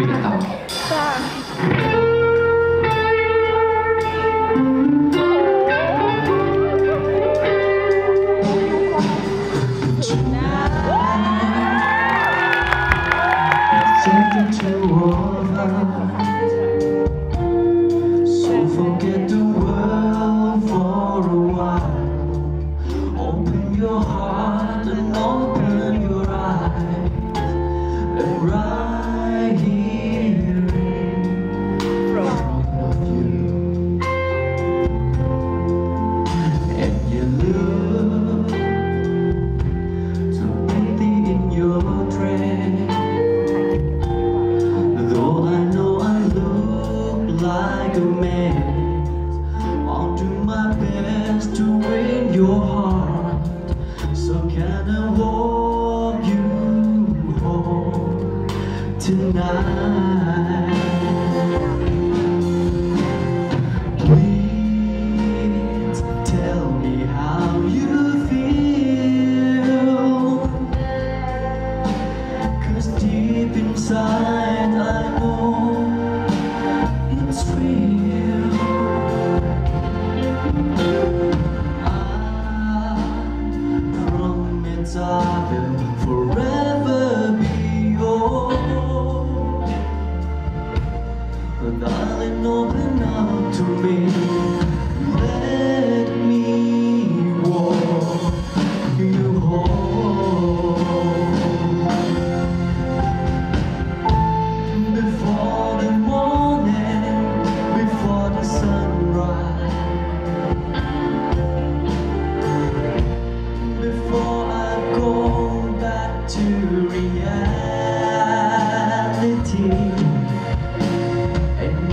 so forget the world 보이겠다. your heart. I will forever be yours. But darling, open up to me.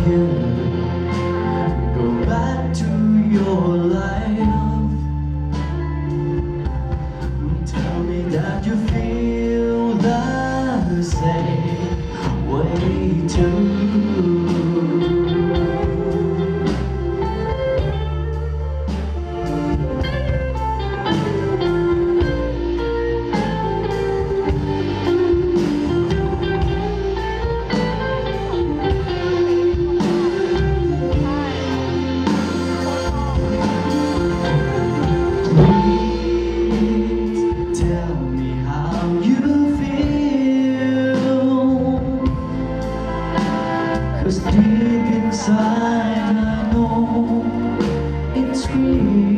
you. Cause deep inside I know. It's real.